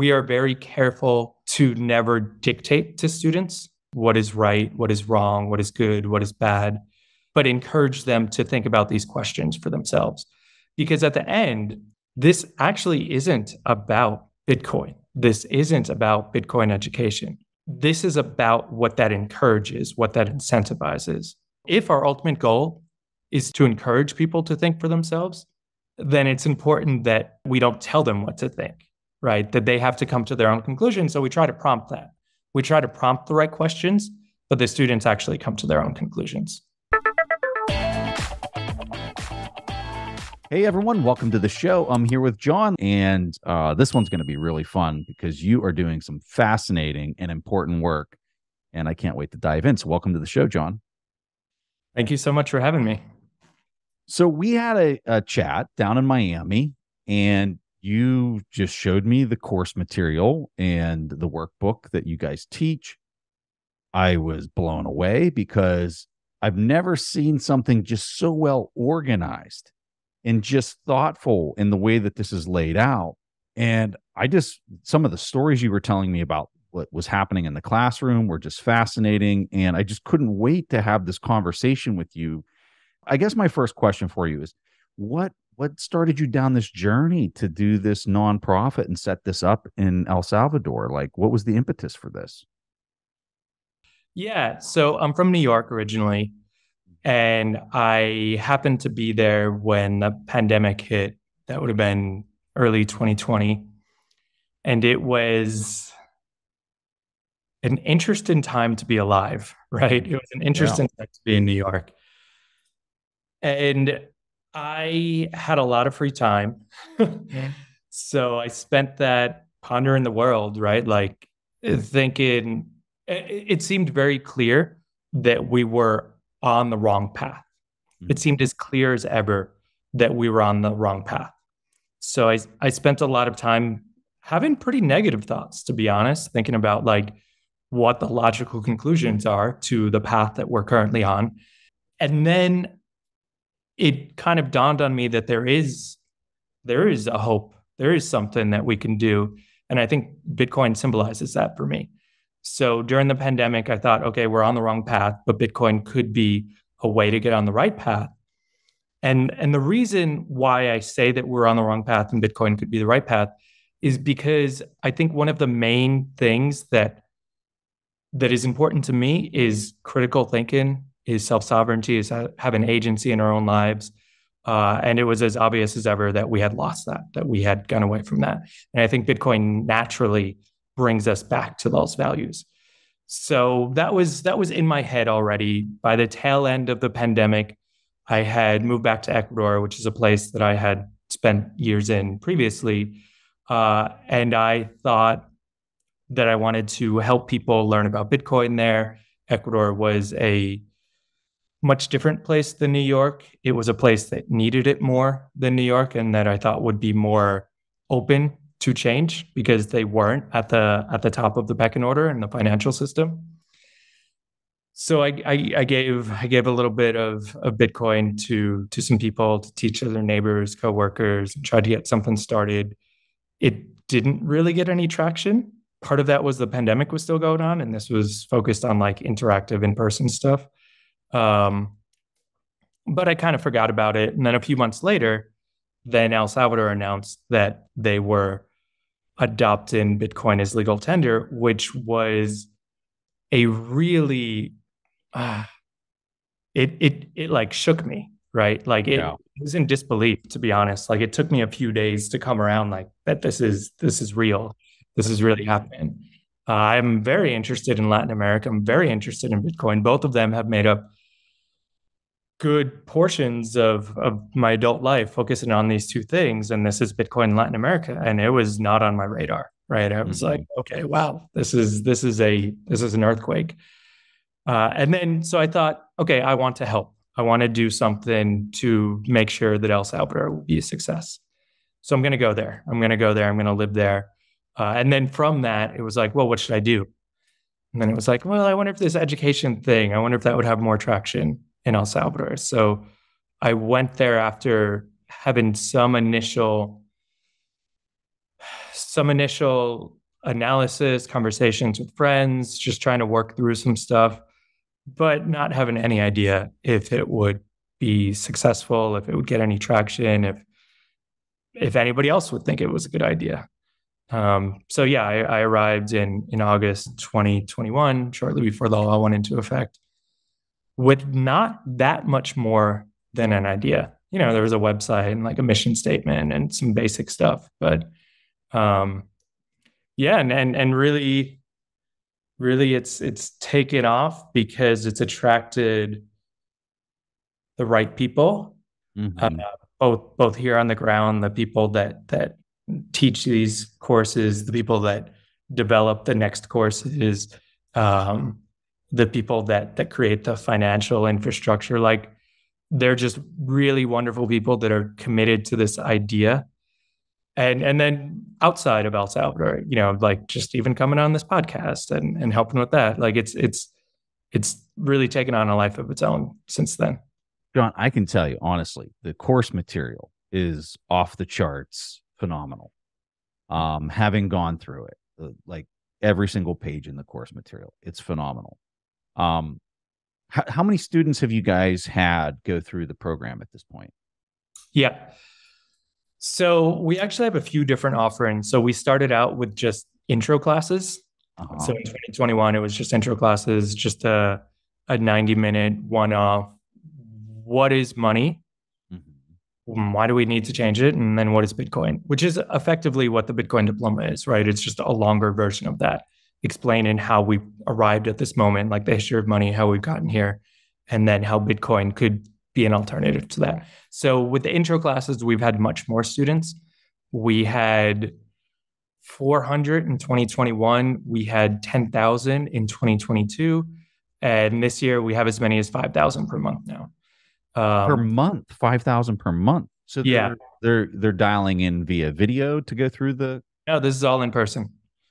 we are very careful to never dictate to students what is right, what is wrong, what is good, what is bad, but encourage them to think about these questions for themselves. Because at the end, this actually isn't about Bitcoin. This isn't about Bitcoin education. This is about what that encourages, what that incentivizes. If our ultimate goal is to encourage people to think for themselves, then it's important that we don't tell them what to think, right? That they have to come to their own conclusion. So we try to prompt that. We try to prompt the right questions, but the students actually come to their own conclusions. Hey everyone, welcome to the show. I'm here with John, and uh, this one's going to be really fun because you are doing some fascinating and important work, and I can't wait to dive in. So, welcome to the show, John. Thank you so much for having me. So, we had a, a chat down in Miami, and you just showed me the course material and the workbook that you guys teach. I was blown away because I've never seen something just so well organized and just thoughtful in the way that this is laid out. And I just, some of the stories you were telling me about what was happening in the classroom were just fascinating. And I just couldn't wait to have this conversation with you. I guess my first question for you is what what started you down this journey to do this nonprofit and set this up in El Salvador? Like what was the impetus for this? Yeah, so I'm from New York originally. And I happened to be there when the pandemic hit. That would have been early 2020. And it was an interesting time to be alive, right? It was an interesting yeah. time to be in New York. And I had a lot of free time. so I spent that pondering the world, right? Like uh, mm. thinking, uh, it seemed very clear that we were on the wrong path. Mm-hmm. It mm. seemed as clear as ever that we were on the wrong path. So I I spent a lot of time having pretty negative thoughts, to be honest, thinking about like what the logical conclusions mm. are to the path that we're currently on. And then it kind of dawned on me that there is hmm. there is a hope. There is something that we can do. And I think Bitcoin symbolizes that for me. So during the pandemic, I thought, okay, we're on the wrong path, but Bitcoin could be a way to get on the right path. And and the reason why I say that we're on the wrong path and Bitcoin could be the right path is because I think one of the main things that that is important to me is critical thinking, is self sovereignty, is having agency in our own lives. Uh, and it was as obvious as ever that we had lost that, that we had gone away from that. And I think Bitcoin naturally brings us back to those values. So that was that was in my head already. By the tail end of the pandemic, I had moved back to Ecuador, which is a place that I had spent years in previously, uh, and I thought that I wanted to help people learn about Bitcoin there. Ecuador was a much different place than New York. It was a place that needed it more than New York, and that I thought would be more open to change because they weren't at the at the top of the pecking order in the financial system. So I, I, I gave I gave a little bit of, of Bitcoin to to some people to teach other neighbors, coworkers, and tried to get something started. It didn't really get any traction. Part of that was the pandemic was still going on, and this was focused on like interactive in person stuff. Um, but I kind of forgot about it. And then a few months later, then El Salvador announced that they were adopting Bitcoin as legal tender, which was a really uh, it it it like shook me, right? Like it, yeah. it was in disbelief, to be honest. Like it took me a few days to come around, like that this is this is real, this is really happening. Uh, I'm very interested in Latin America. I'm very interested in Bitcoin. Both of them have made up good portions of, of my adult life focusing on these two things. And this is Bitcoin Latin America. And it was not on my radar. Right. I was mm-hmm. like, okay, wow, this is this is a this is an earthquake. Uh, and then so I thought, okay, I want to help. I want to do something to make sure that El Salvador will be a success. So I'm going to go there. I'm going to go there. I'm going to live there. Uh, and then from that, it was like, well, what should I do? And then it was like, well, I wonder if this education thing, I wonder if that would have more traction in El Salvador. So I went there after having some initial some initial analysis, conversations with friends, just trying to work through some stuff, but not having any idea if it would be successful, if it would get any traction, if if anybody else would think it was a good idea. Um, so yeah, I, I, arrived in in August 2021, shortly before the law went into effect, with not that much more than an idea. You know, there was a website and like a mission statement and some basic stuff, but um, yeah, and and and really, really, it's it's taken off because it's attracted the right people, mm-hmm. uh, both both here on the ground, the people that that teach these courses, the people that develop the next courses, um, the people that that create the financial infrastructure. Like they're just really wonderful people that are committed to this idea. And and then outside of El Salvador, you know, like just even coming on this podcast and and helping with that. Like it's it's it's really taken on a life of its own since then. John, I can tell you honestly, the course material is off the charts phenomenal. Um, having gone through it, uh, like every single page in the course material, it's phenomenal. Um, how, how many students have you guys had go through the program at this point? Yeah. So we actually have a few different offerings. So we started out with just intro classes. Uh-huh. So in 2021, it was just intro classes, just a, a 90 minute one off. What is money? Mm, why do we need to change it? And then what is Bitcoin? Which is effectively what the Bitcoin diploma is, right? It's just a longer version of that, explaining how we arrived at this moment, like the history of money, how we've gotten here, and then how Bitcoin could be an alternative to that. So with the intro classes, we've had much more students. We had 400 in 2021. We had 10,000 in 2022. And this year we have as many as 5,000 per month now um, per month, five thousand per month. So they're, yeah, they're they're dialing in via video to go through the. No, this is all in person.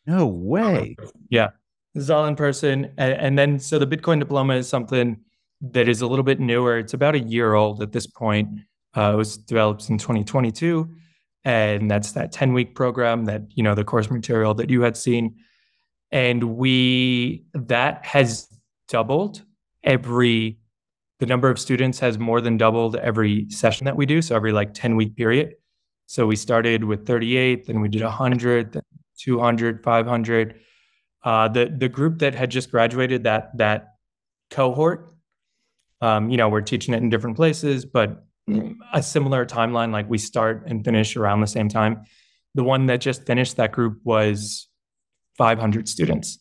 No way. Yeah, this is all in person, and, and then so the Bitcoin diploma is something that is a little bit newer. It's about a year old at this point. Uh, it was developed in 2022, and that's that 10 week program that you know the course material that you had seen, and we that has doubled every the number of students has more than doubled every session that we do. So every like 10 week period. So we started with 38, then we did 100, then 200, 500. Uh, the the group that had just graduated that that cohort, um, you know, we're teaching it in different places, but a similar timeline. Like we start and finish around the same time. The one that just finished that group was 500 students.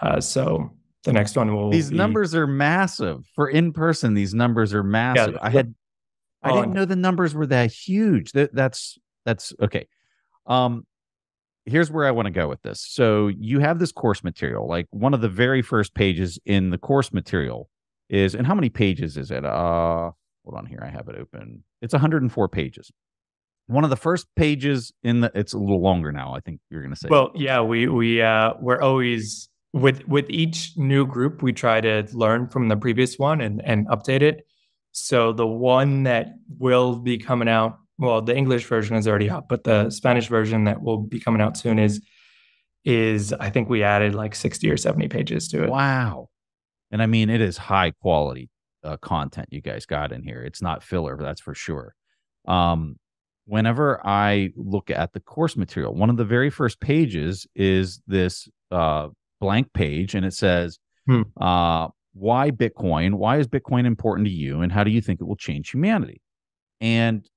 Uh, so the next one will. These be... numbers are massive for in person. These numbers are massive. Yeah, I had, I didn't know the numbers were that huge. That that's that's okay. Um, here's where I want to go with this. So you have this course material. Like one of the very first pages in the course material is, and how many pages is it? Uh, hold on here. I have it open. It's 104 pages. One of the first pages in the. It's a little longer now. I think you're going to say. Well, yeah, we we uh we're always with with each new group we try to learn from the previous one and and update it so the one that will be coming out well the english version is already out but the spanish version that will be coming out soon is is i think we added like 60 or 70 pages to it wow and i mean it is high quality uh, content you guys got in here it's not filler that's for sure um whenever i look at the course material one of the very first pages is this uh blank page and it says, hmm. uh, why Bitcoin? Why is Bitcoin important to you? And how do you think it will change humanity? And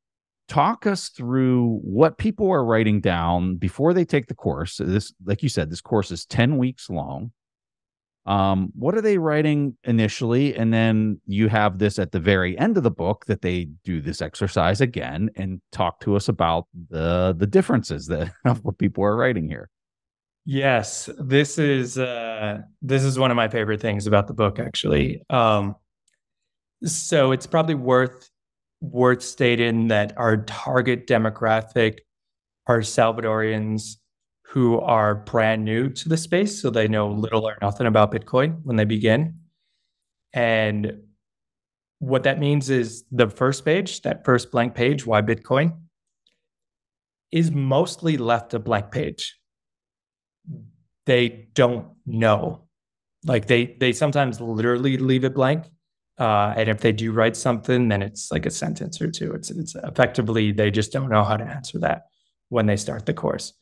talk us through what people are writing down before they take the course. This, like you said, this course is 10 weeks long. Um, what are they writing initially? And then you have this at the very end of the book that they do this exercise again and talk to us about the the differences that of what people are writing here. Yes, this is uh, this is one of my favorite things about the book, actually. Um, so it's probably worth worth stating that our target demographic are Salvadorians who are brand new to the space, so they know little or nothing about Bitcoin when they begin. And what that means is the first page, that first blank page, why Bitcoin, is mostly left a blank page. They don't know. Like they they sometimes literally leave it blank. Uh, and if they do write something, then it's like a sentence or two. It's it's effectively they just don't know how to answer that when they start the course.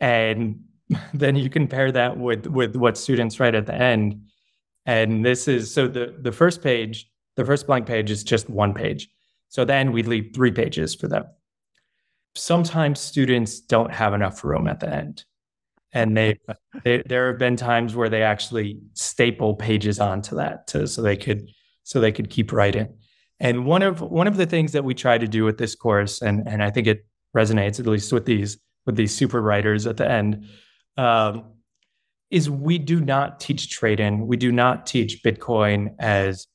And then you compare that with with what students write at the end. And this is so the the first page, the first blank page is just one page. So then we leave three pages for them. Sometimes students don't have enough room at the end. And they, they there have been times where they actually staple pages onto that to, so they could so they could keep writing. And one of one of the things that we try to do with this course, and and I think it resonates at least with these with these super writers at the end, um, is we do not teach trading. We do not teach Bitcoin as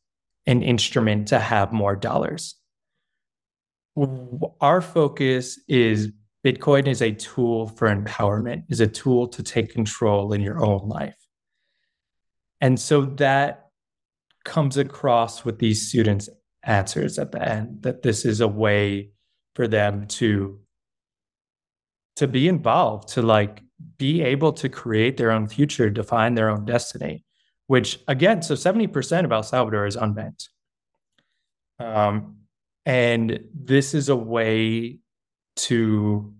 an instrument to have more dollars. Our focus is Bitcoin is a tool for empowerment, is a tool to take control in your own life. And so that comes across with these students' answers at the end that this is a way for them to to be involved to like be able to create their own future, define their own destiny, which again, so 70% of El Salvador is unbanked. Um, and this is a way to,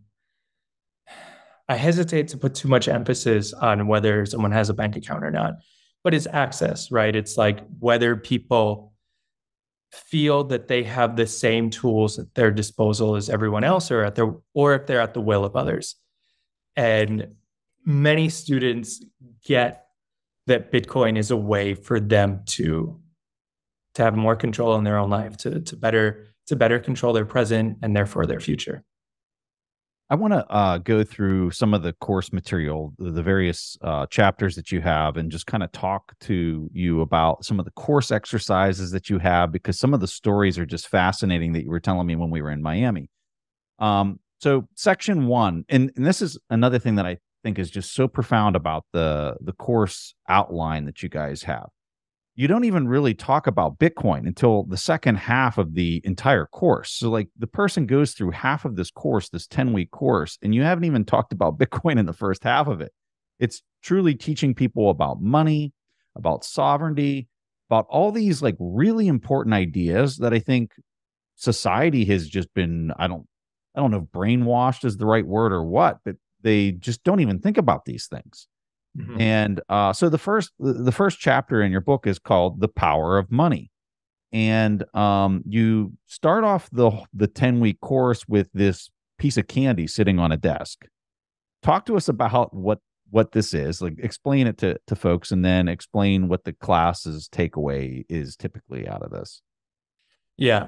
I hesitate to put too much emphasis on whether someone has a bank account or not, but it's access, right? It's like whether people feel that they have the same tools at their disposal as everyone else or at their or if they're at the will of others and many students get that Bitcoin is a way for them to to have more control in their own life, to to better to better control their present and therefore their future. I want to uh, go through some of the course material, the, various uh, chapters that you have, and just kind of talk to you about some of the course exercises that you have, because some of the stories are just fascinating that you were telling me when we were in Miami. Um, so section one, and, and this is another thing that I think is just so profound about the the course outline that you guys have. You don't even really talk about Bitcoin until the second half of the entire course. So like the person goes through half of this course, this 10 week course, and you haven't even talked about Bitcoin in the first half of it. It's truly teaching people about money, about sovereignty, about all these like really important ideas that I think society has just been I don't I don't know if brainwashed is the right word or what, but they just don't even think about these things. Mm-hmm. And uh, so the first the first chapter in your book is called "The Power of Money," and um, you start off the the ten week course with this piece of candy sitting on a desk. Talk to us about what what this is. Like explain it to to folks, and then explain what the class's takeaway is typically out of this. Yeah.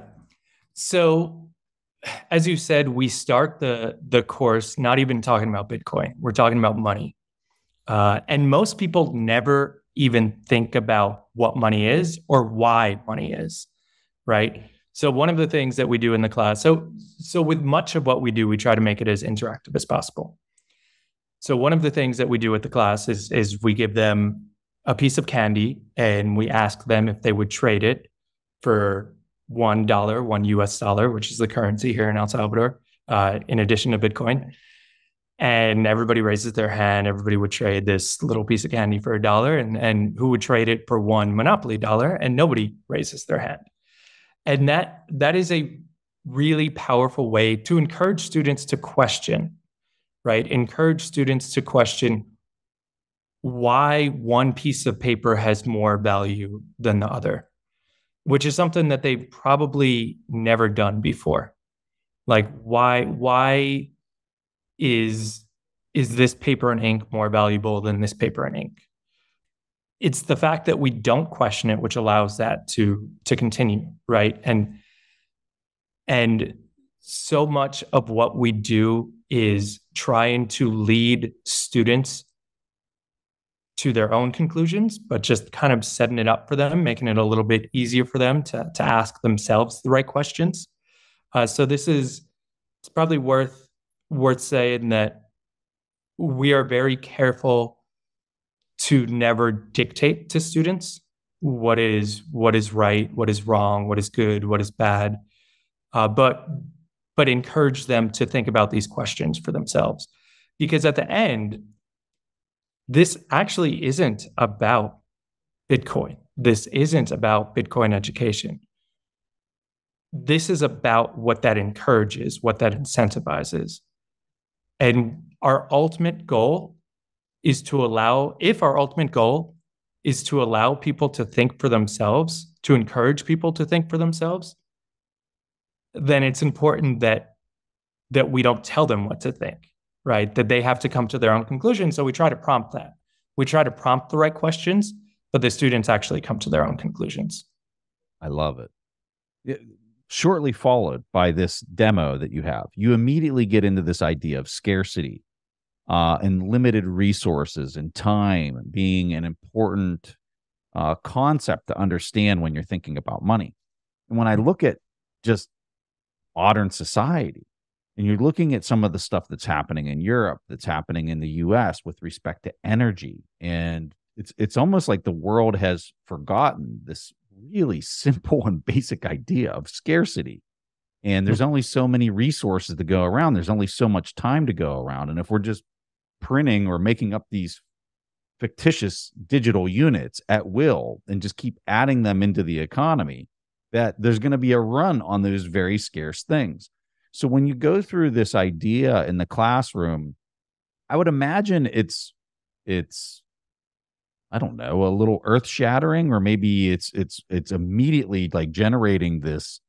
So as you said, we start the the course not even talking about Bitcoin. We're talking about money, uh, and most people never even think about what money is or why money is, right? So one of the things that we do in the class, so so with much of what we do, we try to make it as interactive as possible. So one of the things that we do with the class is is we give them a piece of candy and we ask them if they would trade it for one dollar, one US dollar, which is the currency here in El Salvador, uh, in addition to Bitcoin. And everybody raises their hand. Everybody would trade this little piece of candy for a dollar, and, and who would trade it for one monopoly dollar? And nobody raises their hand. And that that is a really powerful way to encourage students to question, right? Encourage students to question why one piece of paper has more value than the other which is something that they've probably never done before. Like why why is is this paper and ink more valuable than this paper and ink? It's the fact that we don't question it which allows that to to continue, right? And and so much of what we do is trying to lead students to their own conclusions, but just kind of setting it up for them, making it a little bit easier for them to, to ask themselves the right questions. Uh, so this is it's probably worth worth saying that we are very careful to never dictate to students what is what is right, what is wrong, what is good, what is bad. Uh, but but encourage them to think about these questions for themselves. Because at the end, this actually isn't about Bitcoin. This isn't about Bitcoin education. This is about what that encourages, what that incentivizes. And our ultimate goal is to allow, if our ultimate goal is to allow people to think for themselves, to encourage people to think for themselves, then it's important that that we don't tell them what to think, right? That they have to come to their own conclusion. So we try to prompt that. We try to prompt the right questions, but the students actually come to their own conclusions. I love it. Shortly followed by this demo that you have, you immediately get into this idea of scarcity uh, and limited resources and time being an important uh, concept to understand when you're thinking about money. And when I look at just modern society, and you're looking at some of the stuff that's happening in Europe, that's happening in the US with respect to energy, and it's it's almost like the world has forgotten this really simple and basic idea of scarcity. And there's hmm. only so many resources to go around. There's only so much time to go around. And if we're just printing or making up these fictitious digital units at will and just keep adding them into the economy, that there's going to be a run on those very scarce things. So when you go through this idea in the classroom, I would imagine it's it's I don't know, a little earth shattering, or maybe it's it's it's immediately like generating this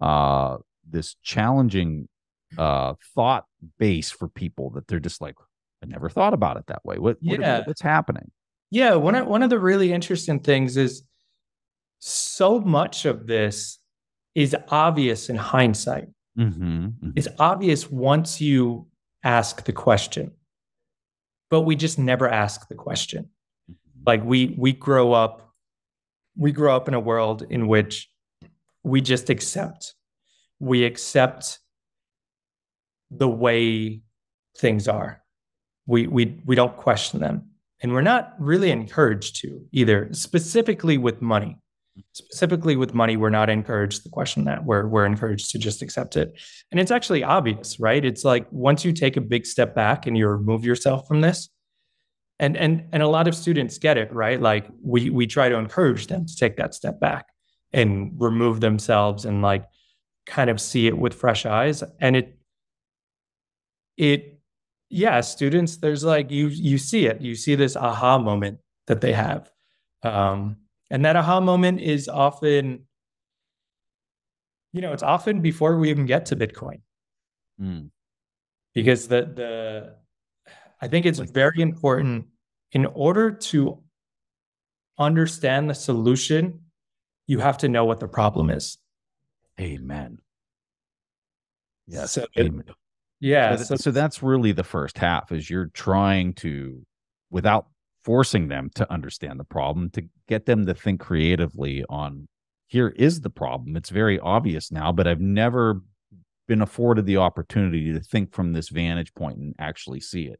uh this challenging uh thought base for people that they're just like, I never thought about it that way. What, yeah. What, what's happening? Yeah, one of one of the really interesting things is so much of this is obvious in hindsight. Mm-hmm, mm-hmm. It's obvious once you ask the question, but we just never ask the question. Like we we grow up, we grow up in a world in which we just accept. We accept the way things are. We we we don't question them. And we're not really encouraged to either, specifically with money specifically with money we're not encouraged to question that we're, we're encouraged to just accept it and it's actually obvious right it's like once you take a big step back and you remove yourself from this and and and a lot of students get it right like we we try to encourage them to take that step back and remove themselves and like kind of see it with fresh eyes and it it yeah students there's like you you see it you see this aha moment that they have um and that aha moment is often, you know, it's often before we even get to Bitcoin. Mm. Because the the I think it's very important mm. in order to understand the solution, you have to know what the problem is. Amen. Yes. So, Amen. Yeah. So, so, so that's really the first half is you're trying to, without forcing them to understand the problem, to get them to think creatively on here is the problem. It's very obvious now, but I've never been afforded the opportunity to think from this vantage point and actually see it.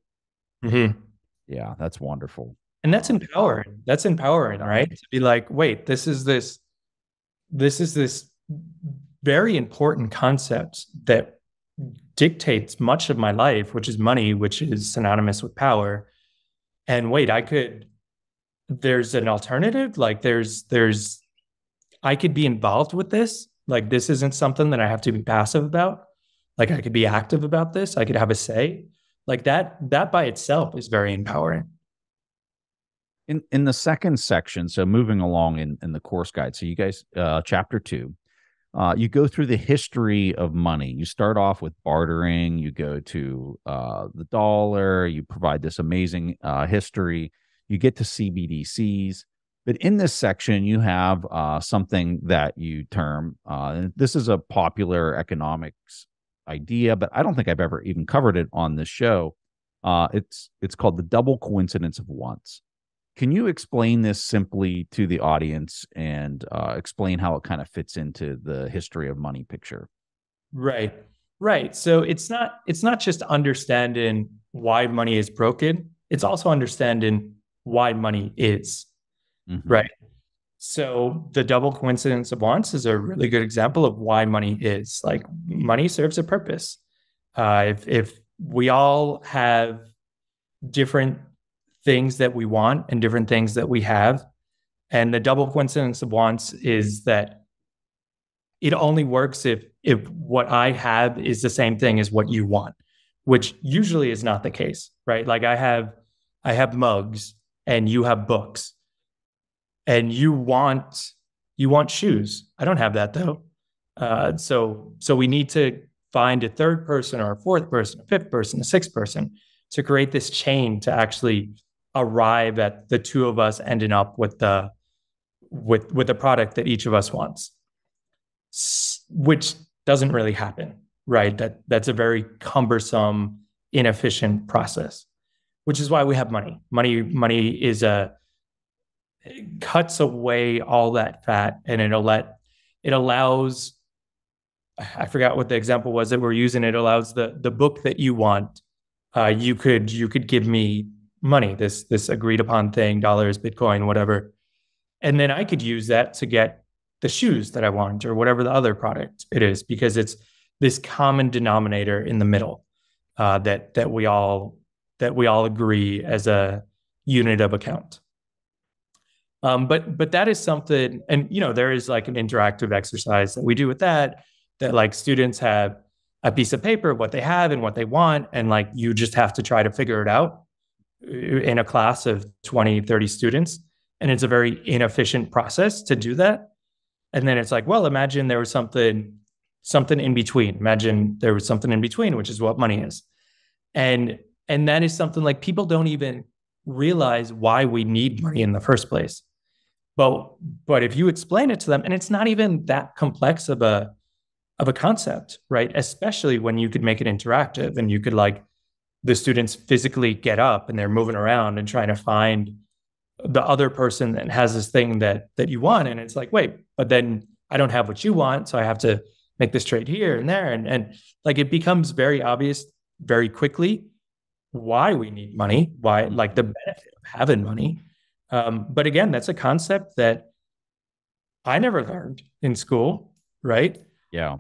Mm-hmm. Yeah, that's wonderful. And that's empowering. That's empowering, right? To be like, wait, this is this, this is this very important concept that dictates much of my life, which is money, which is synonymous with power and wait i could there's an alternative like there's there's i could be involved with this like this isn't something that i have to be passive about like i could be active about this i could have a say like that that by itself is very empowering in in the second section so moving along in in the course guide so you guys uh chapter 2 uh, you go through the history of money. You start off with bartering, you go to uh, the dollar, you provide this amazing uh, history. You get to CBDCs. But in this section, you have uh, something that you term uh, this is a popular economics idea, but I don't think I've ever even covered it on this show. Uh, it's it's called the double coincidence of wants. Can you explain this simply to the audience and uh, explain how it kind of fits into the history of money picture? Right, right. So it's not it's not just understanding why money is broken. It's also understanding why money is mm-hmm. right. So the double coincidence of wants is a really good example of why money is like money serves a purpose. Uh, if if we all have different things that we want and different things that we have, and the double coincidence of wants is that it only works if if what I have is the same thing as what you want, which usually is not the case, right? Like I have I have mugs and you have books and you want you want shoes. I don't have that though. Uh, so so we need to find a third person or a fourth person, a fifth person, a sixth person to create this chain to actually arrive at the two of us ending up with the with with the product that each of us wants, which doesn't really happen, right? That that's a very cumbersome, inefficient process, which is why we have money. Money money is a cuts away all that fat and it'll let it allows I forgot what the example was that we're using. It allows the the book that you want. Uh, you could you could give me money, this this agreed upon thing, dollars, Bitcoin, whatever, and then I could use that to get the shoes that I want or whatever the other product it is, because it's this common denominator in the middle uh, that that we all that we all agree as a unit of account. Um, but but that is something, and you know, there is like an interactive exercise that we do with that. That like students have a piece of paper, of what they have and what they want, and like you just have to try to figure it out uh, in a class of 20, 30 students. And it's a very inefficient process to do that. And then it's like, well, imagine there was something something in between. Imagine there was something in between, which is what money is. And and that is something like people don't even realize why we need money in the first place. But but if you explain it to them, and it's not even that complex of a of a concept, right? Especially when you could make it interactive and you could like the students physically get up and they're moving around and trying to find the other person that has this thing that that you want. And it's like, wait, but then I don't have what you want. So I have to make this trade here and there. And and like it becomes very obvious very quickly why we need money, why like the benefit of having money. Um, but again, that's a concept that I never learned in school, right? Yeah.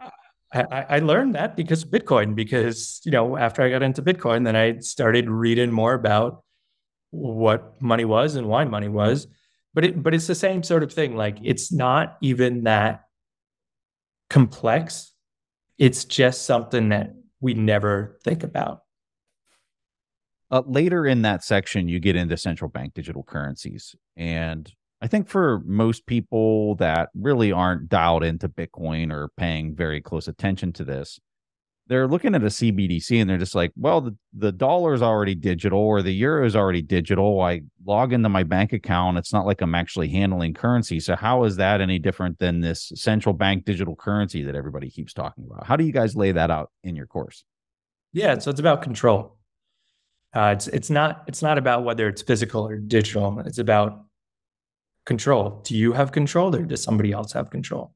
I, I learned that because of Bitcoin, because, you know, after I got into Bitcoin, then I started reading more about what money was and why money was. But it, but it's the same sort of thing. Like it's not even that complex. It's just something that we never think about. Uh, later in that section, you get into central bank digital currencies. And I think for most people that really aren't dialed into Bitcoin or paying very close attention to this, they're looking at a CBDC and they're just like, well, the, the dollar is already digital or the euro is already digital. I log into my bank account. It's not like I'm actually handling currency. So, how is that any different than this central bank digital currency that everybody keeps talking about? How do you guys lay that out in your course? Yeah, so it's about control. Uh, it's it's not it's not about whether it's physical or digital. It's about control. Do you have control, or does somebody else have control?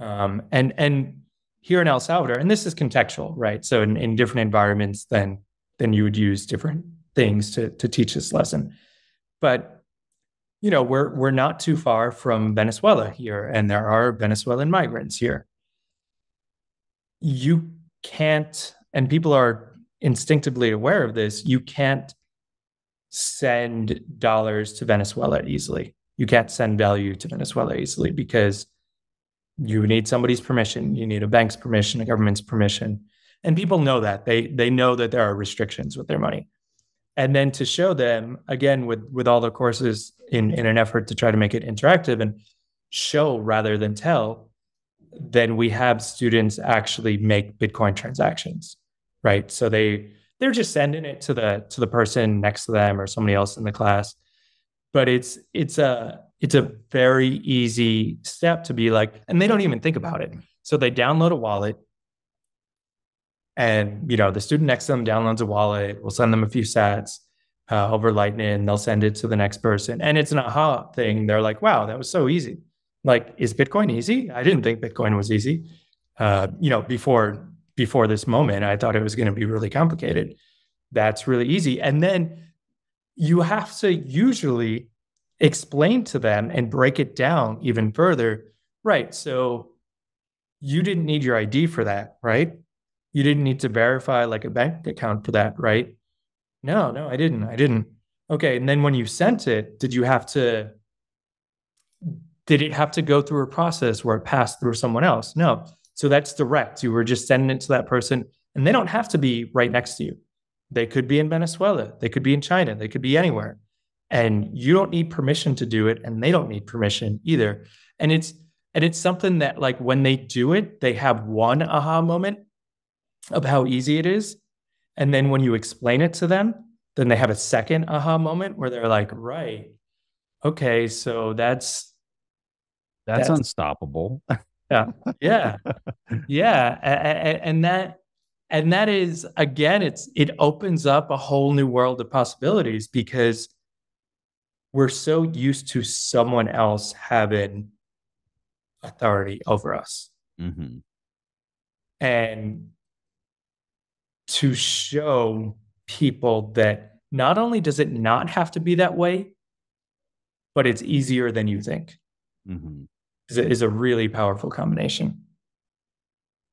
Um, and and here in El Salvador, and this is contextual, right? So in, in different environments, then then you would use different things to to teach this lesson. But you know, we're we're not too far from Venezuela here, and there are Venezuelan migrants here. You can't, and people are instinctively aware of this, you can't send dollars to Venezuela easily. You can't send value to Venezuela easily because you need somebody's permission, you need a bank's permission, a government's permission. And people know that. They they know that there are restrictions with their money. And then to show them again with with all the courses in in an effort to try to make it interactive and show rather than tell, then we have students actually make Bitcoin transactions right? So they they're just sending it to the to the person next to them or somebody else in the class. But it's it's a it's a very easy step to be like, and they don't even think about it. So they download a wallet, and you know the student next to them downloads a wallet. We'll send them a few sats uh, over Lightning. They'll send it to the next person, and it's an aha thing. They're like, "Wow, that was so easy." Like, is Bitcoin easy? I didn't think Bitcoin was easy. Uh, you know, before before this moment. I thought it was going to be really complicated. That's really easy. And then you have to usually explain to them and break it down even further. Right. So you didn't need your ID for that, right? You didn't need to verify like a bank account for that, right? No, no, I didn't. I didn't. Okay. And then when you sent it, did you have to did it have to go through a process where it passed through someone else? No. So that's direct. You were just sending it to that person, and they don't have to be right next to you. They could be in Venezuela, they could be in China, they could be anywhere. And you don't need permission to do it, and they don't need permission either. And it's and it's something that like when they do it, they have one aha moment of how easy it is. And then when you explain it to them, then they have a second aha moment where they're like, right, okay, so that's that's, that's unstoppable. yeah. Yeah. yeah. And that and that is again it's it opens up a whole new world of possibilities because we're so used to someone else having authority over us. Mm-hmm. And to show people that not only does it not have to be that way, but it's easier than you think. Mm-hmm is a, is a really powerful combination.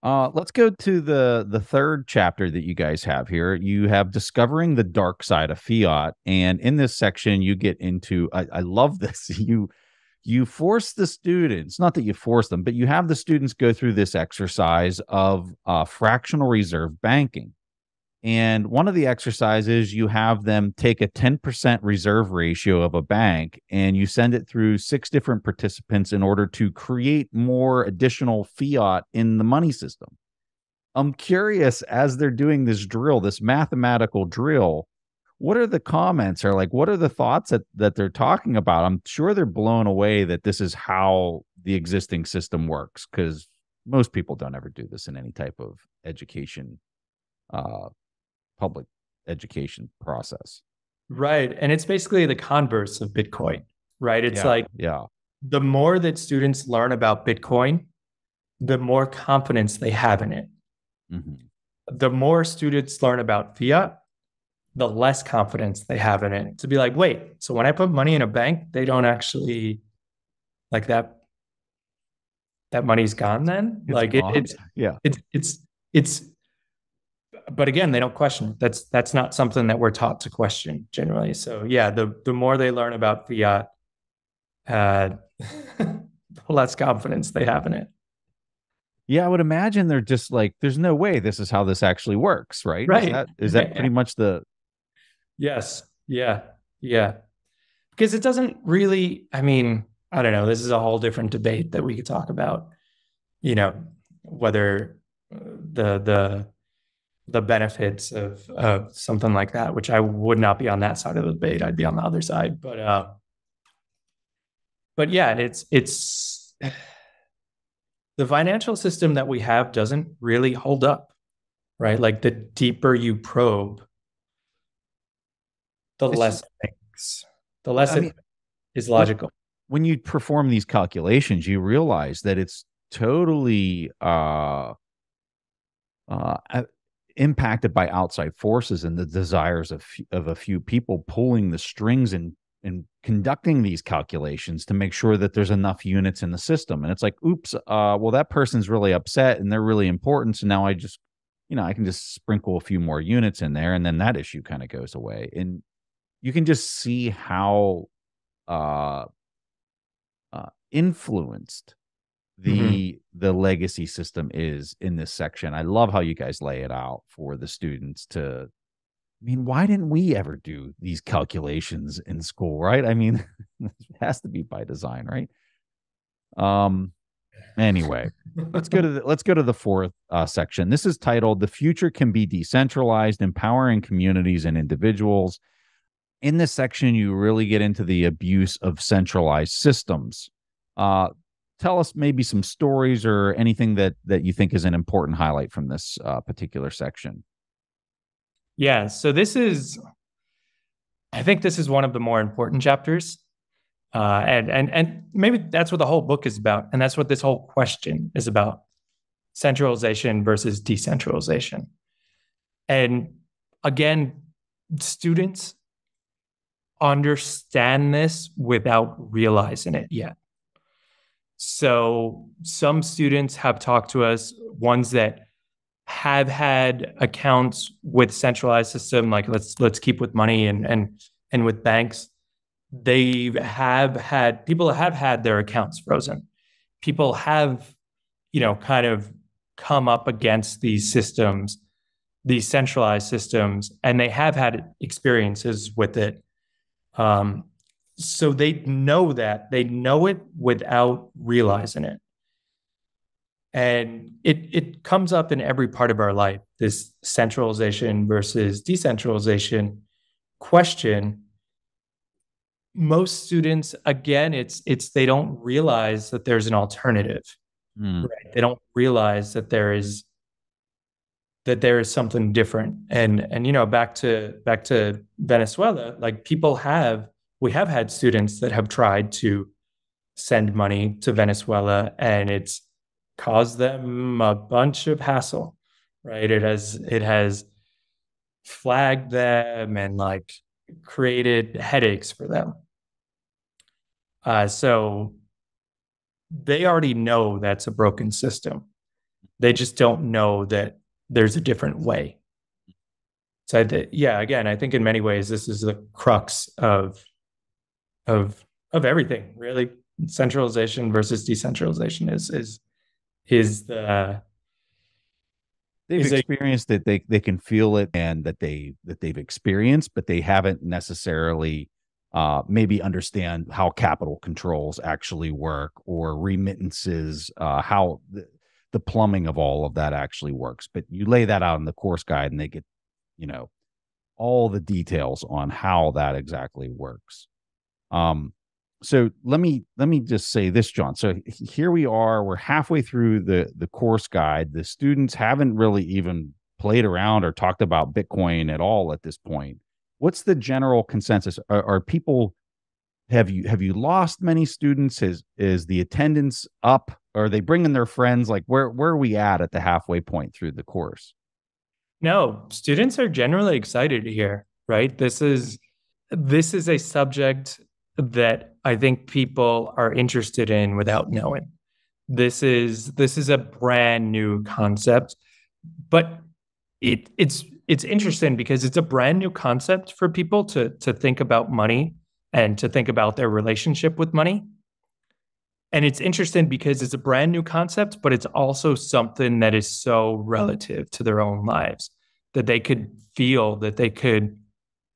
Uh, let's go to the the third chapter that you guys have here. You have discovering the dark side of fiat, and in this section, you get into. I, I love this. You you force the students, not that you force them, but you have the students go through this exercise of uh, fractional reserve banking. And one of the exercises, you have them take a 10% reserve ratio of a bank and you send it through six different participants in order to create more additional fiat in the money system. I'm curious as they're doing this drill, this mathematical drill, what are the comments or like what are the thoughts that, that they're talking about? I'm sure they're blown away that this is how the existing system works because most people don't ever do this in any type of education uh, public education process. Right. And it's basically the converse of Bitcoin, right? It's yeah, like yeah. The more that students learn about Bitcoin, the more confidence they have in it. Mm-hmm. The more students learn about fiat, the less confidence they have in it. To be like, wait, so when I put money in a bank, they don't actually like that that money's gone then? It's like it, it's yeah. It's it's it's but again, they don't question it. That's that's not something that we're taught to question generally. So yeah, the the more they learn about fiat, uh, the less confidence they have in it. Yeah, I would imagine they're just like, there's no way this is how this actually works, right? Right. Is that, is that pretty much the? Yes. Yeah. Yeah. Because it doesn't really. I mean, I don't know. This is a whole different debate that we could talk about. You know, whether uh, the the the benefits of of something like that, which I would not be on that side of the debate. I'd be on the other side. But uh, but yeah, it's it's the financial system that we have doesn't really hold up, right? Like the deeper you probe, the it's, less things, the less I it mean, is logical. When you perform these calculations, you realize that it's totally uh uh impacted by outside forces and the desires of of a few people pulling the strings and and conducting these calculations to make sure that there's enough units in the system and it's like oops uh well that person's really upset and they're really important so now i just you know i can just sprinkle a few more units in there and then that issue kind of goes away and you can just see how uh uh influenced. The mm-hmm. the legacy system is in this section. I love how you guys lay it out for the students to I mean, why didn't we ever do these calculations in school, right? I mean, it has to be by design, right? Um anyway, let's go to the let's go to the fourth uh, section. This is titled "The Future Can Be Decentralized: Empowering Communities and Individuals." In this section, you really get into the abuse of centralized systems. Uh, tell us maybe some stories or anything that that you think is an important highlight from this uh, particular section. Yeah, so this is, I think this is one of the more important chapters, uh, and and and maybe that's what the whole book is about, and that's what this whole question is about: centralization versus decentralization. And again, students understand this without realizing it yet. So some students have talked to us, ones that have had accounts with centralized system, like let's let's keep with money and and and with banks. They have had people have had their accounts frozen. People have, you know, kind of come up against these systems, these centralized systems, and they have had experiences with it. Um, so they know that. They know it without realizing it. And it it comes up in every part of our life this centralization versus decentralization question. Most students again it's it's they don't realize that there's an alternative mm. right? They don't realize that there is that there is something different. And and you know back to back to venezuela like people have we have had students that have tried to send money to venezuela and it's caused them a bunch of hassle right? It has it has flagged them and like created headaches for them. Uh, so they already know that's a broken system. They just don't know that there's a different way. So I yeah again i think in many ways this is the crux of of of everything really. Centralization versus decentralization is is is the they've is experienced that they they can feel it and that they that they've experienced but they haven't necessarily uh, maybe understand how capital controls actually work or remittances uh, how the, the plumbing of all of that actually works. But you lay that out in the course guide and they get you know all the details on how that exactly works um so let me let me just say this john. So here we are we're halfway through the the course guide. The students haven't really even played around or talked about bitcoin at all at this point. What's the general consensus? Are, are people have you have you lost many students? Is is the attendance up? Are they bringing their friends? Like where where are we at at the halfway point through the course? No students are generally excited here right? This is this is a subject that I think people are interested in without knowing. This is this is a brand new concept, but it it's it's interesting because it's a brand new concept for people to to think about money and to think about their relationship with money. And it's interesting because it's a brand new concept, but it's also something that is so relative to their own lives that they could feel that they could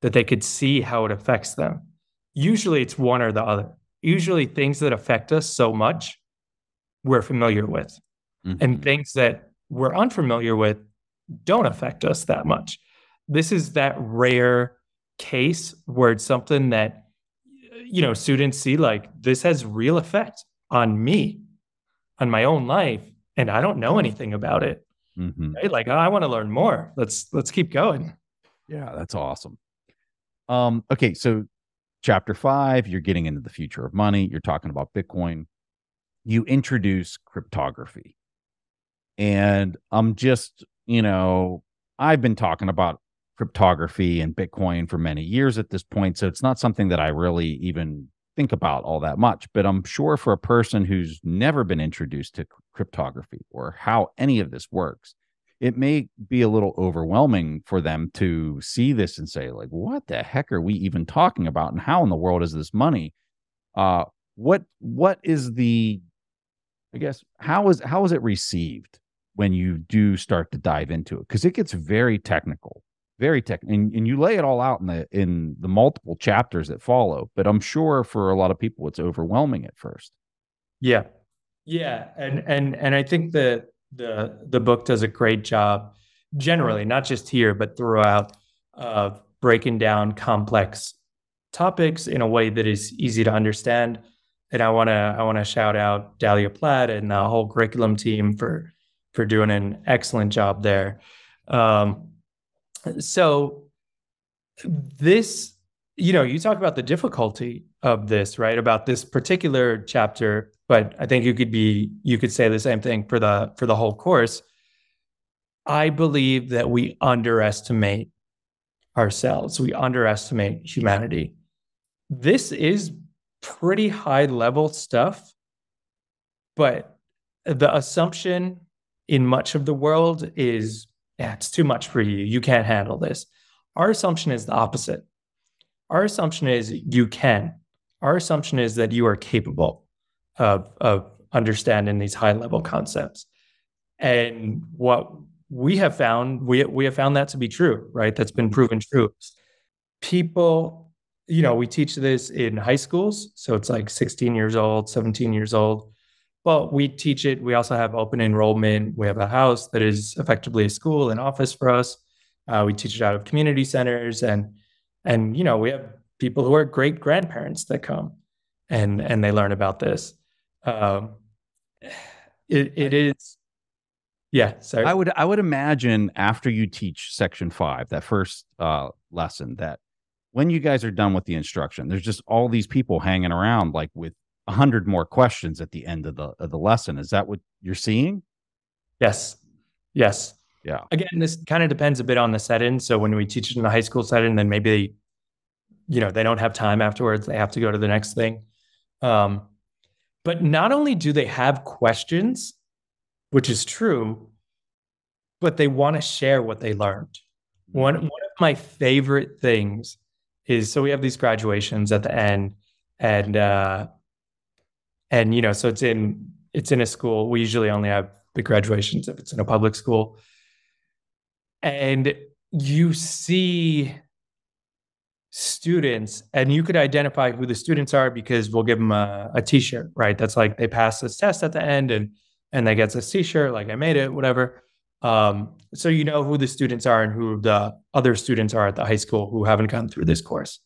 that they could see how it affects them usually it's one or the other. Usually things that affect us so much we're familiar with. Mm-hmm. And things that we're unfamiliar with don't affect us that much. This is that rare case where it's something that you know students see like this has real effect on me on my own life and i don't know anything about it mm-hmm. right? like oh, i want to learn more let's let's keep going yeah that's awesome um okay so chapter five, you're getting into the future of money. You're talking about Bitcoin. You introduce cryptography. And I'm just, you know, I've been talking about cryptography and Bitcoin for many years at this point. So it's not something that I really even think about all that much. But I'm sure for a person who's never been introduced to cryptography or how any of this works, it may be a little overwhelming for them to see this and say like what the heck are we even talking about? And how in the world is this money? Uh what what is the i guess how is how is it received when you do start to dive into it? Because it gets very technical very tech and, and you lay it all out in the in the multiple chapters that follow but i'm sure for a lot of people it's overwhelming at first. Yeah. Yeah and and and i think that the the book does a great job generally, not just here but throughout, of breaking down complex topics in a way that is easy to understand. And I want to I want to shout out Dahlia Platt and the whole curriculum team for for doing an excellent job there. Um, so this, you know, you talk about the difficulty of this, right? About this particular chapter but I think you could be you could say the same thing for the for the whole course. I believe that we underestimate ourselves. We underestimate humanity. this is pretty high level stuff, but the assumption in much of the world is yeah, it's too much for you. You can't handle this. Our assumption is the opposite. Our assumption is you can. Our assumption is that you are capable of, of understanding these high level concepts. And what we have found, we, we have found that to be true, right? That's been proven true. People, you know, we teach this in high schools. So it's like 16 years old, 17 years old. Well, we teach it. We also have open enrollment. We have a house that is effectively a school and office for us. Uh, we teach it out of community centers, and and you know we have people who are great grandparents that come and and they learn about this. Um, it it is, yeah. Sorry. I would I would imagine after you teach section five, that first uh, lesson, that when you guys are done with the instruction, there's just all these people hanging around like with a hundred more questions at the end of the of the lesson. Is that what you're seeing? Yes. Yes. Yeah. Again, this kind of depends a bit on the setting. So when we teach it in a high school setting, then maybe they, you know, they don't have time afterwards. They have to go to the next thing. Um, but not only do they have questions, which is true, but they want to share what they learned. One, one of my favorite things is so we have these graduations at the end, and uh, and you know so it's in it's in a school. We usually only have the graduations if it's in a public school. And you see students and you could identify who the students are because we'll give them a a t-shirt right that's like they pass this test at the end and and they get this t-shirt like i made it whatever um, so you know who the students are and who the other students are at the high school who haven't gone through this course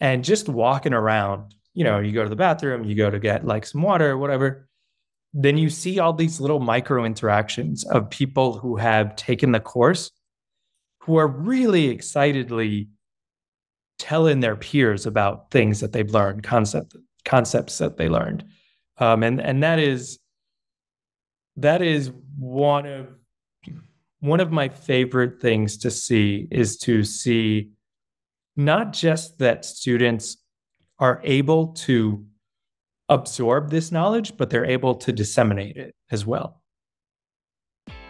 and just walking around you know, you go to the bathroom, you go to get like some water or whatever. Then you see all these little micro interactions of people who have taken the course who are really excitedly telling their peers about things that they've learned, concept concepts that they learned. Um, and and that is that is one of one of my favorite things to see is to see not just that students are able to absorb this knowledge, but they're able to disseminate it as well.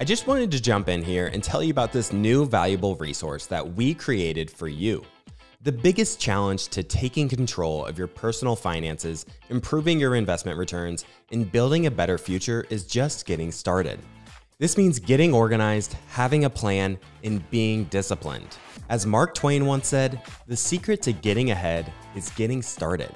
I just wanted to jump in here and tell you about this new valuable resource that we created for you. The biggest challenge to taking control of your personal finances, improving your investment returns, and building a better future is just getting started. This means getting organized, having a plan, and being disciplined. As Mark Twain once said, the secret to getting ahead is getting started.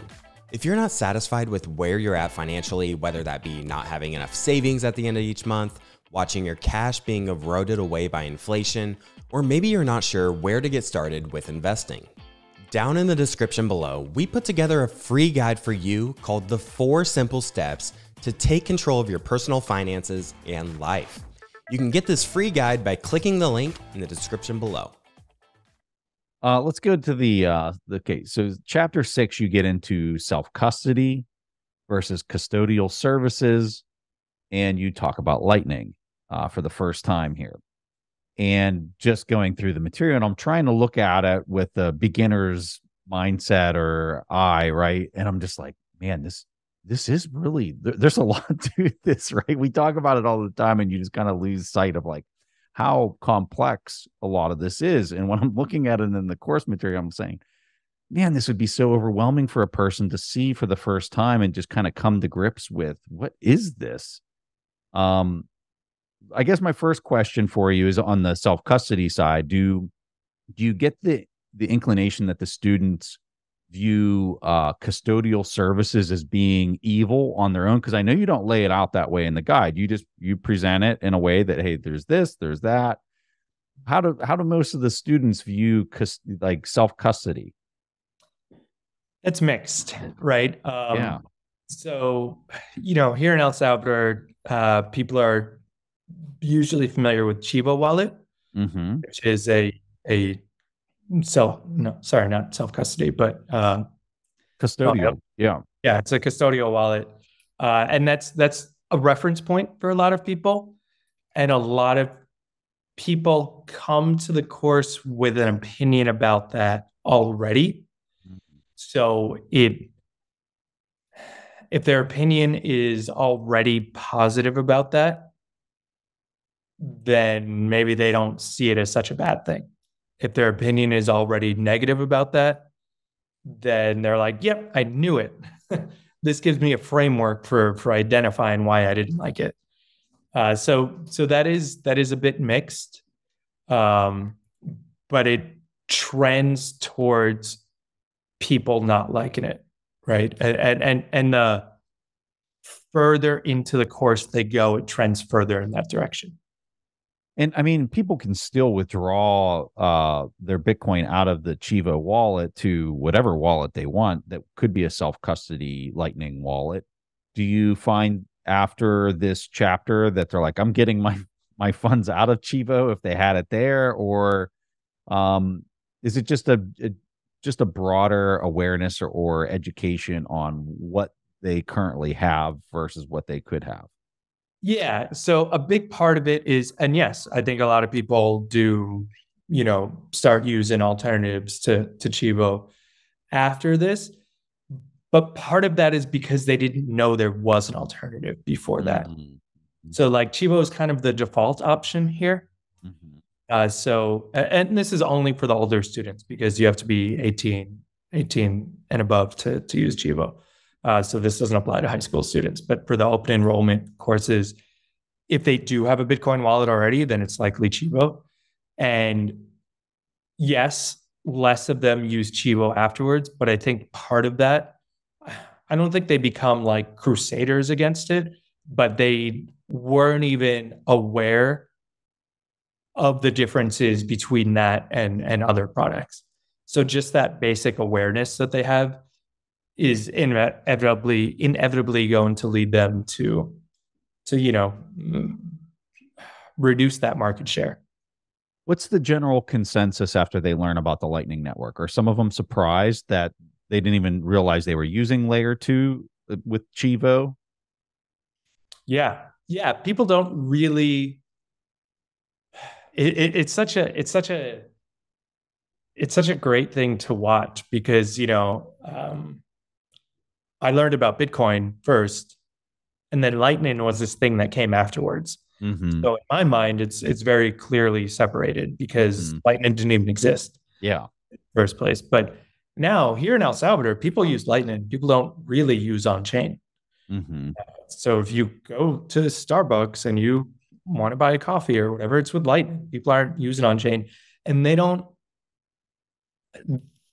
If you're not satisfied with where you're at financially, whether that be not having enough savings at the end of each month, watching your cash being eroded away by inflation, or maybe you're not sure where to get started with investing. Down in the description below, we put together a free guide for you called The Four Simple Steps to Take Control of Your Personal Finances and Life. You can get this free guide by clicking the link in the description below. Uh, let's go to the uh, the okay. So chapter six, you get into self custody versus custodial services, and you talk about lightning uh, for the first time here. And just going through the material, and I'm trying to look at it with a beginner's mindset or eye, right? And I'm just like, man, this this is really there, there's a lot to this, right? We talk about it all the time, and you just kind of lose sight of like how complex a lot of this is. And when I'm looking at it in the course material, I'm saying, man, this would be so overwhelming for a person to see for the first time and just kind of come to grips with what is this? Um, I guess my first question for you is on the self custody side. Do do you get the the inclination that the students view uh, custodial services as being evil on their own? Because i know you don't lay it out that way in the guide. You just you present it in a way that hey there's this there's that. How do how do most of the students view cus- like self custody it's mixed right? Um, yeah. so you know here in el salvador uh, people are usually familiar with chivo wallet mm-hmm. which is a a self no sorry not self custody but uh, custodial yeah. Yeah it's a custodial wallet. Uh, and that's that's a reference point for a lot of people. And a lot of people come to the course with an opinion about that already. So it if their opinion is already positive about that, then maybe they don't see it as such a bad thing. If their opinion is already negative about that, then they're like, "Yep, I knew it." this gives me a framework for for identifying why I didn't like it. Uh, so so that is that is a bit mixed, um, but it trends towards people not liking it, right? And and and, and the further into the course they go, it trends further in that direction. And I mean, people can still withdraw uh, their Bitcoin out of the Chivo wallet to whatever wallet they want. That could be a self custody Lightning wallet. Do you find after this chapter that they're like, I'm getting my my funds out of Chivo if they had it there, or um, is it just a, a just a broader awareness or, or education on what they currently have versus what they could have? Yeah. So a big part of it is, and yes, I think a lot of people do, you know, start using alternatives to to Chivo after this. But part of that is because they didn't know there was an alternative before that. Mm-hmm. So like Chivo is kind of the default option here. Mm-hmm. Uh, so and this is only for the older students because you have to be 18, 18 and above to to use Chivo. Uh, so this doesn't apply to high school students. But for the open enrollment courses, if they do have a Bitcoin wallet already, then it's likely Chivo. And yes, less of them use Chivo afterwards. But I think part of that, I don't think they become like crusaders against it, but they weren't even aware of the differences between that and and other products. So just that basic awareness that they have is inevitably inevitably going to lead them to to you know reduce that market share. What's the general consensus after they learn about the lightning network? Are some of them surprised that they didn't even realize they were using layer 2 uh, with chivo? Yeah. Yeah people don't really it, it, it's such a it's such a it's such a great thing to watch because you know um, I learned about Bitcoin first, and then Lightning was this thing that came afterwards. Mm-hmm. So in my mind, it's it's very clearly separated because mm-hmm. Lightning didn't even exist. Yeah, first place. But now here in El Salvador, people use Lightning. People don't really use on chain. Mm-hmm. So if you go to Starbucks and you want to buy a coffee or whatever, it's with Lightning. People aren't using on chain, and they don't.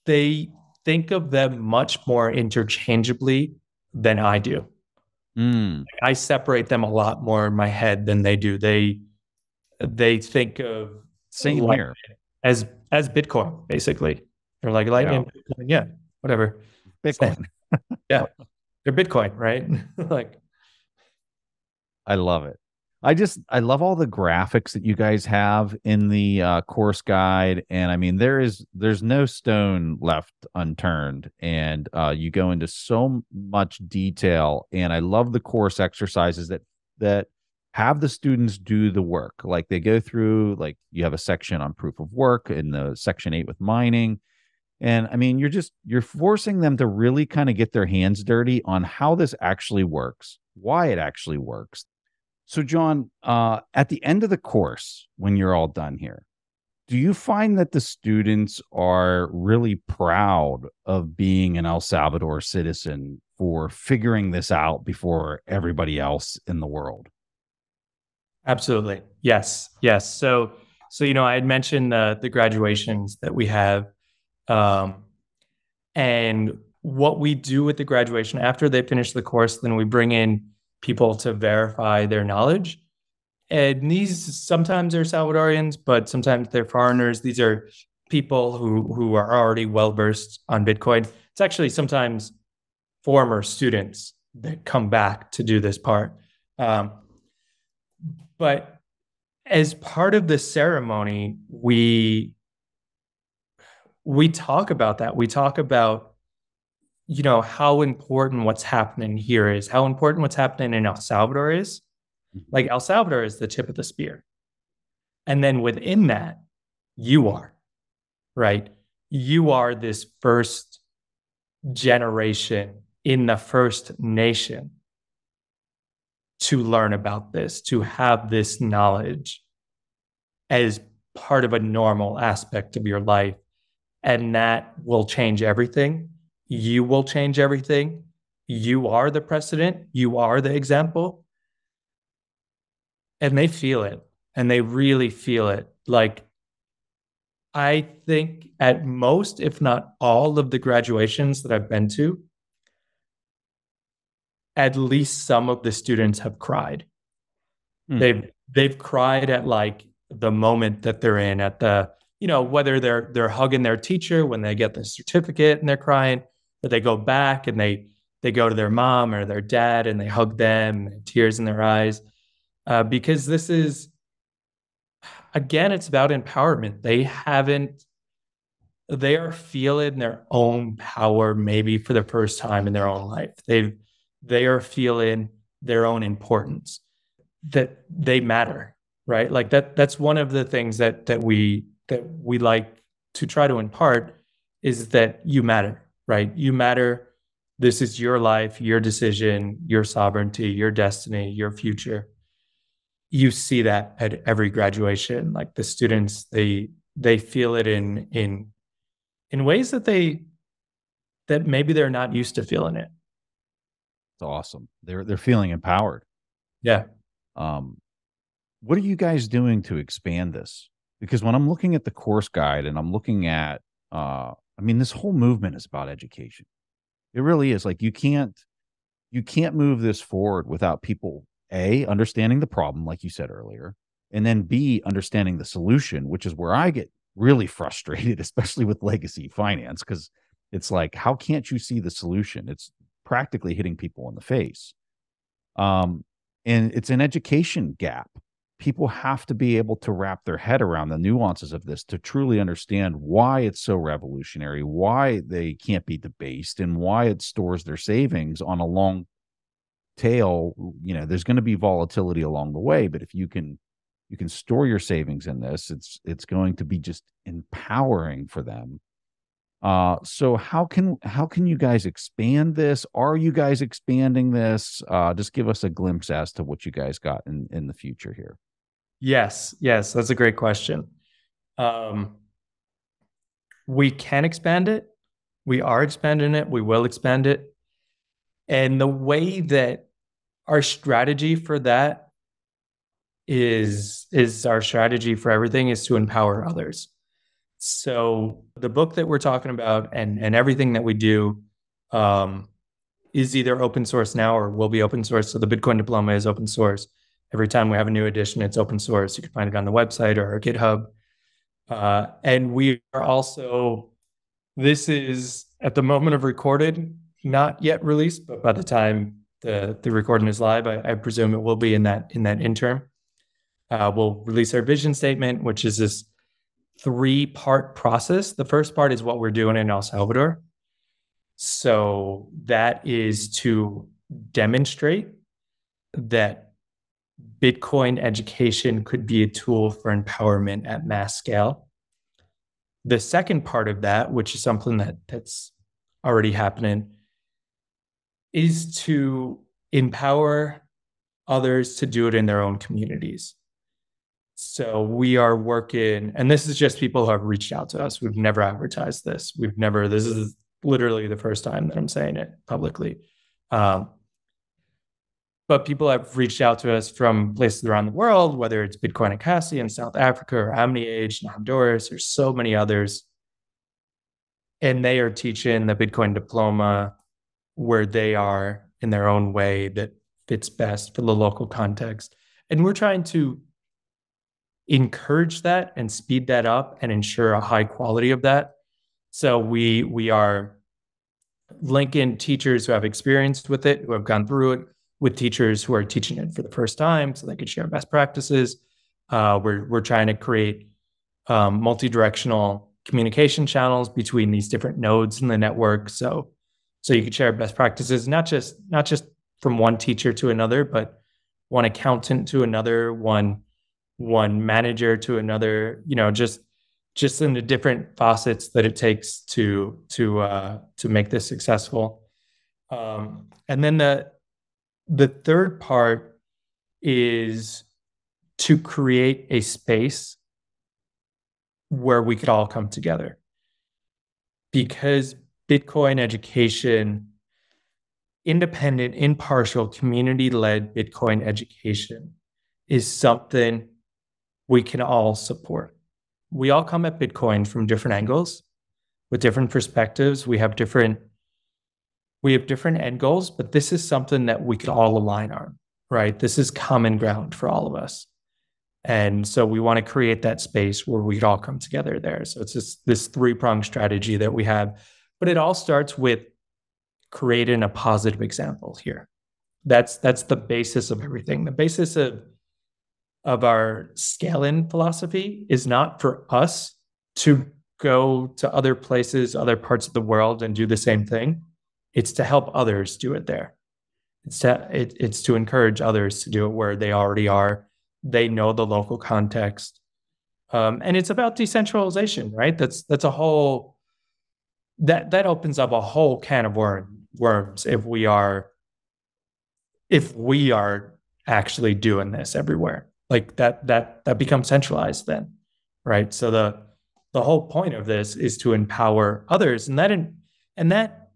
They think of them much more interchangeably than I do. Mm. I separate them a lot more in my head than they do. They they think of same here as as Bitcoin basically. They're like Lightning, yeah, Bitcoin, yeah whatever. Bitcoin. yeah, they're Bitcoin, right? like, I love it. I just I love all the graphics that you guys have in the uh, course guide, and I mean there is there's no stone left unturned, and uh, you go into so much detail, and I love the course exercises that that have the students do the work. Like they go through, like you have a section on proof of work in the section eight with mining, and I mean you're just you're forcing them to really kind of get their hands dirty on how this actually works, why it actually works so, John, uh, at the end of the course, when you're all done here, do you find that the students are really proud of being an El Salvador citizen for figuring this out before everybody else in the world? Absolutely. Yes. Yes. So, so you know, I had mentioned the the graduations that we have, um, and what we do with the graduation after they finish the course, then we bring in people to verify their knowledge. And these sometimes are Salvadorians, but sometimes they're foreigners. These are people who who are already well versed on Bitcoin. It's actually sometimes former students that come back to do this part. Um, but as part of the ceremony, we we talk about that. We talk about you know how important what's happening here is how important what's happening in el salvador is mm-hmm. like el salvador is the tip of the spear and then within that you are right you are this first generation in the first nation to learn about this, to have this knowledge as part of a normal aspect of your life. And that will change everything. You will change everything. You are the precedent, you are the example. And they feel it, and they really feel it. Like, I think at most, if not all of the graduations that I've been to, at least some of the students have cried. Mm. They've they've cried at like the moment that they're in, at the you know whether they're they're hugging their teacher when they get the certificate and they're crying, or they go back and they they go to their mom or their dad and they hug them, tears in their eyes, uh, because this is again, it's about empowerment. They haven't, they are feeling their own power maybe for the first time in their own life. They've, they are feeling their own importance that they matter, right? Like that, that's one of the things that, that we, that we like to try to impart is that you matter, right? You matter. This is your life, your decision, your sovereignty, your destiny, your future. You see that at every graduation like the students they they feel it in in in ways that they that maybe they're not used to feeling it. It's awesome. They're they're feeling empowered. Yeah. Um what are you guys doing to expand this? Because when i'm looking at the course guide and i'm looking at uh i mean this whole movement is about education it really is like you can't you can't move this forward without people a, understanding the problem, like you said earlier, and then B, understanding the solution, which is where I get really frustrated, especially with legacy finance, because it's like, how can't you see the solution? It's practically hitting people in the face. Um, and it's an education gap. People have to be able to wrap their head around the nuances of this to truly understand why it's so revolutionary, why they can't be debased, and why it stores their savings on a long tail you know there's going to be volatility along the way but if you can you can store your savings in this it's it's going to be just empowering for them. Uh so how can how can you guys expand this? Are you guys expanding this? Uh just give us a glimpse as to what you guys got in in the future here yes yes that's a great question um we can expand it we are expanding it we will expand it and the way that our strategy for that is is our strategy for everything is to empower others. So the book that we're talking about and and everything that we do um, is either open source now or will be open source. So the Bitcoin diploma is open source. Every time we have a new edition, it's open source. You can find it on the website or our GitHub. Uh, and we are also, this is at the moment of recorded, not yet released, but by the time the the recording is live. I, I presume it will be in that in that interim. Uh, we'll release our vision statement, which is this three part process. The first part is what we're doing in El Salvador. So that is to demonstrate that Bitcoin education could be a tool for empowerment at mass scale. The second part of that, which is something that that's already happening, is to empower others to do it in their own communities. So we are working, and this is just people who have reached out to us. We've never advertised this. We've never, this is literally the first time that I'm saying it publicly. Um, but people have reached out to us from places around the world, whether it's Bitcoin Academy in South Africa or Age in Honduras, there's so many others. And they are teaching the Bitcoin diploma where they are in their own way that fits best for the local context. And we're trying to encourage that and speed that up and ensure a high quality of that. So we we are linking teachers who have experience with it, who have gone through it, with teachers who are teaching it for the first time, so they could share best practices. Uh, we're we're trying to create um, multi-directional communication channels between these different nodes in the network. So so you could share best practices not just not just from one teacher to another but one accountant to another one one manager to another you know just just in the different facets that it takes to to uh, to make this successful. Um, and then the the third part is to create a space where we could all come together. Because Bitcoin education, independent, impartial, community led Bitcoin education is something we can all support. We all come at Bitcoin from different angles with different perspectives. We have different we have different end goals, but this is something that we could all align on, right? This is common ground for all of us. And so we want to create that space where we could all come together there. So it's just this three pronged strategy that we have. But it all starts with creating a positive example here. That's that's the basis of everything. The basis of of our scaling philosophy is not for us to go to other places, other parts of the world and do the same thing. It's to help others do it there. It's to, it, it's to encourage others to do it where they already are. They know the local context. Um, and it's about decentralization, right? That's that's a whole that that opens up a whole can of worm, worms if we are if we are actually doing this everywhere like that that that becomes centralized then right so the the whole point of this is to empower others and that in, and that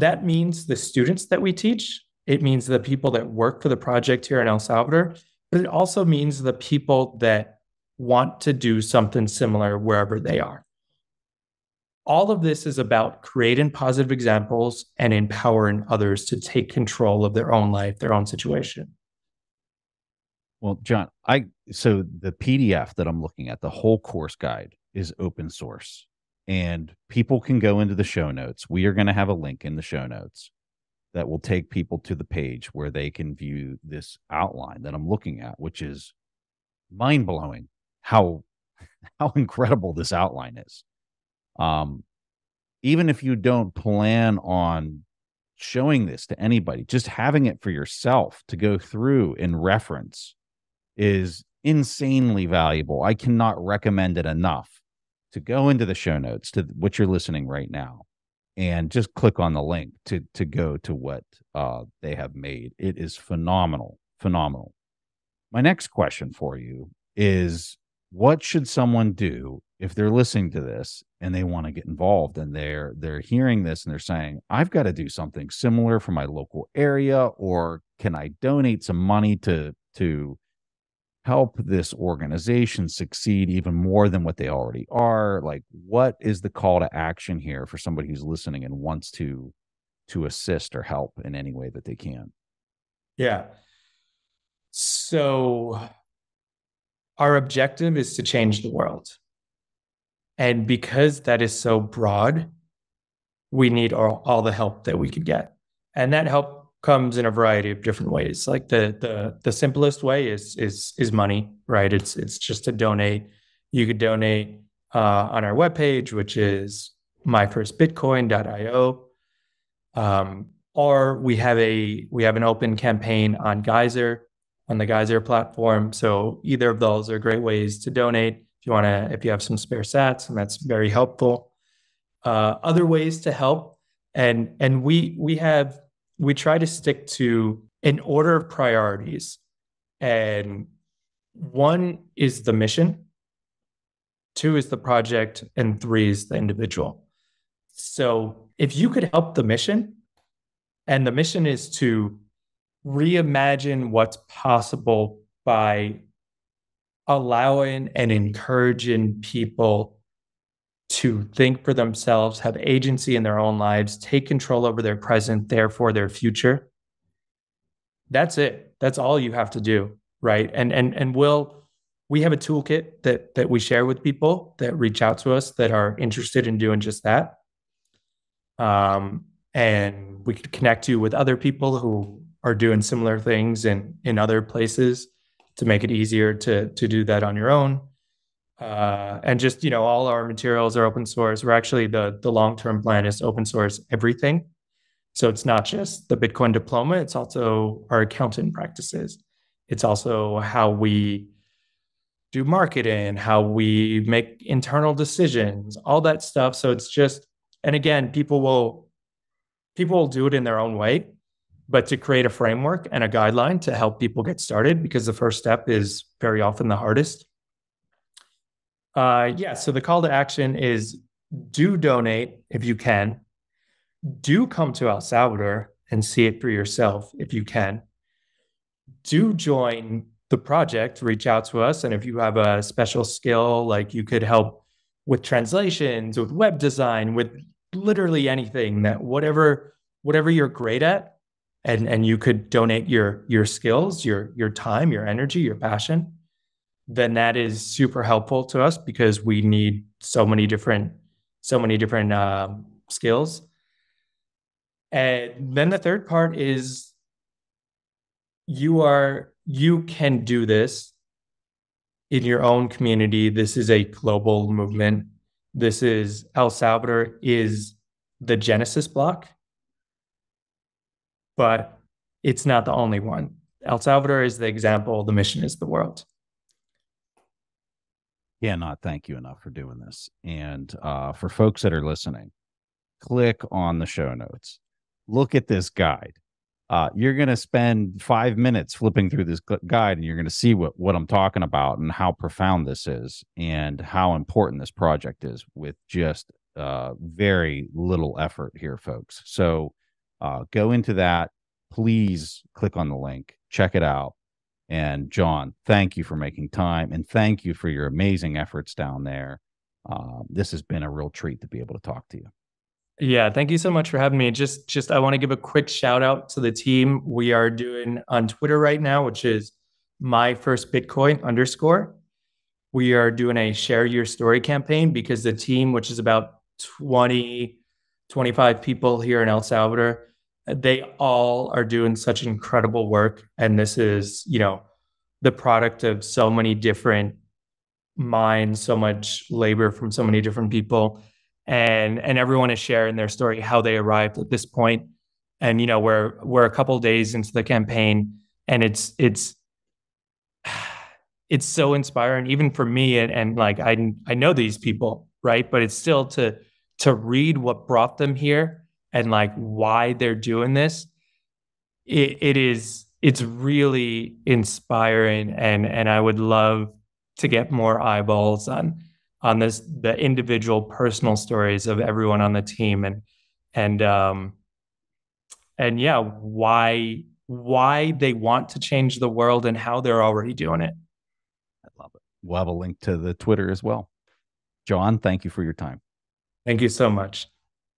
that means the students that we teach it means the people that work for the project here in el salvador but it also means the people that want to do something similar wherever they are. All of this is about creating positive examples and empowering others to take control of their own life their own situation. Well, John, I so the PDF that I'm looking at, the whole course guide is open source and people can go into the show notes. We are going to have a link in the show notes that will take people to the page where they can view this outline that I'm looking at, which is mind blowing how how incredible this outline is. Um, even if you don't plan on showing this to anybody, just having it for yourself to go through and reference is insanely valuable. I cannot recommend it enough to go into the show notes to what you're listening right now and just click on the link to to go to what uh, they have made. It is phenomenal, phenomenal. My next question for you is what should someone do if they're listening to this and they want to get involved and they're they're hearing this and they're saying I've got to do something similar for my local area or can I donate some money to to help this organization succeed even more than what they already are? Like what is the call to action here for somebody who's listening and wants to to assist or help in any way that they can? Yeah. So our objective is to change the world. And because that is so broad we need all, all the help that we could get. And that help comes in a variety of different ways. Like the the the simplest way is is is money, right? It's it's just to donate. You could donate uh, on our webpage, which is myfirstbitcoin.io. Um, or we have a we have an open campaign on Geyser on the Geyser platform. So either of those are great ways to donate if you want to if you have some spare sats, and that's very helpful. Uh, other ways to help, and and we we have we try to stick to an order of priorities. And one is the mission, two is the project, and three is the individual. So if you could help the mission, and the mission is to reimagine what's possible by allowing and encouraging people to think for themselves, have agency in their own lives, take control over their present, therefore their future. That's it. That's all you have to do, right? And and and we'll we have a toolkit that that we share with people that reach out to us that are interested in doing just that. Um, and we could connect you with other people who are doing similar things in in other places to make it easier to to do that on your own uh, and just you know all our materials are open source we're actually the the long-term plan is open source everything so it's not just the bitcoin diploma it's also our accounting practices it's also how we do marketing, how we make internal decisions, all that stuff. So it's just, and again, people will people will do it in their own way, but to create a framework and a guideline to help people get started, because the first step is very often the hardest. Uh, yeah, so the call to action is do donate if you can. Do come to El Salvador and see it for yourself if you can. Do join the project, reach out to us. And if you have a special skill, like you could help with translations, with web design, with literally anything that whatever whatever you're great at, and and you could donate your your skills, your your time, your energy, your passion, then that is super helpful to us because we need so many different so many different um, skills. And then the third part is you are you can do this in your own community. This is a global movement. This is El Salvador is the Genesis block, but it's not the only one. El Salvador is the example, the mission is the world. Cannot thank you enough for doing this. And uh, for folks that are listening, click on the show notes. Look at this guide uh, you're going to spend five minutes flipping through this guide and you're going to see what, what I'm talking about and how profound this is and how important this project is with just uh, very little effort here, folks. So uh, go into that. Please click on the link, check it out. And John, thank you for making time and thank you for your amazing efforts down there. Uh, this has been a real treat to be able to talk to you. Yeah, thank you so much for having me. Just just I want to give a quick shout out to the team. We are doing on Twitter right now, which is my first Bitcoin underscore. We are doing a share your story campaign because the team, which is about 20, 25 people here in El Salvador, they all are doing such incredible work. And this is, you know, the product of so many different minds, so much labor from so many different people. And and everyone is sharing their story how they arrived at this point. And you know we're we're a couple days into the campaign and it's it's it's so inspiring even for me. And, and like I I know these people right? But it's still to to read what brought them here and like why they're doing this it, it is it's really inspiring and and I would love to get more eyeballs on on this the individual personal stories of everyone on the team and and um and yeah why why they want to change the world and how they're already doing it. I love it. We'll have a link to the twitter as well. John thank you for your time. Thank you so much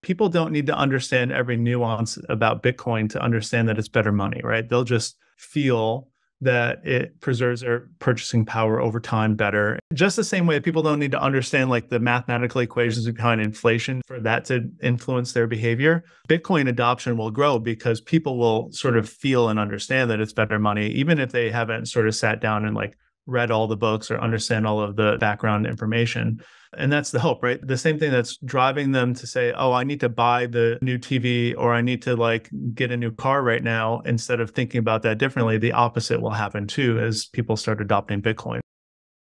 people don't need to understand every nuance about bitcoin to understand that it's better money right they'll just feel that it preserves their purchasing power over time better. Just the same way people don't need to understand like the mathematical equations behind inflation for that to influence their behavior. Bitcoin adoption will grow because people will sort of feel and understand that it's better money, even if they haven't sort of sat down and like read all the books or understand all of the background information. And that's the hope, right? The same thing that's driving them to say, oh, I need to buy the new TV or I need to like get a new car right now. Instead of thinking about that differently, the opposite will happen too as people start adopting Bitcoin.